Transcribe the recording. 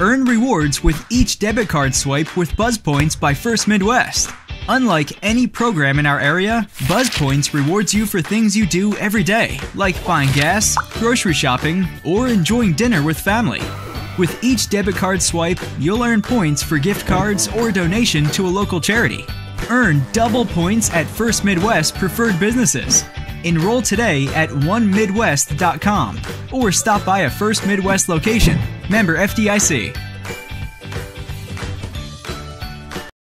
Earn rewards with each debit card swipe with Buzz Points by First Midwest. Unlike any program in our area, Buzz Points rewards you for things you do every day, like buying gas, grocery shopping, or enjoying dinner with family. With each debit card swipe, you'll earn points for gift cards or donation to a local charity. Earn double points at First Midwest preferred businesses. Enroll today at onemidwest.com or stop by a First Midwest location. Member FDIC.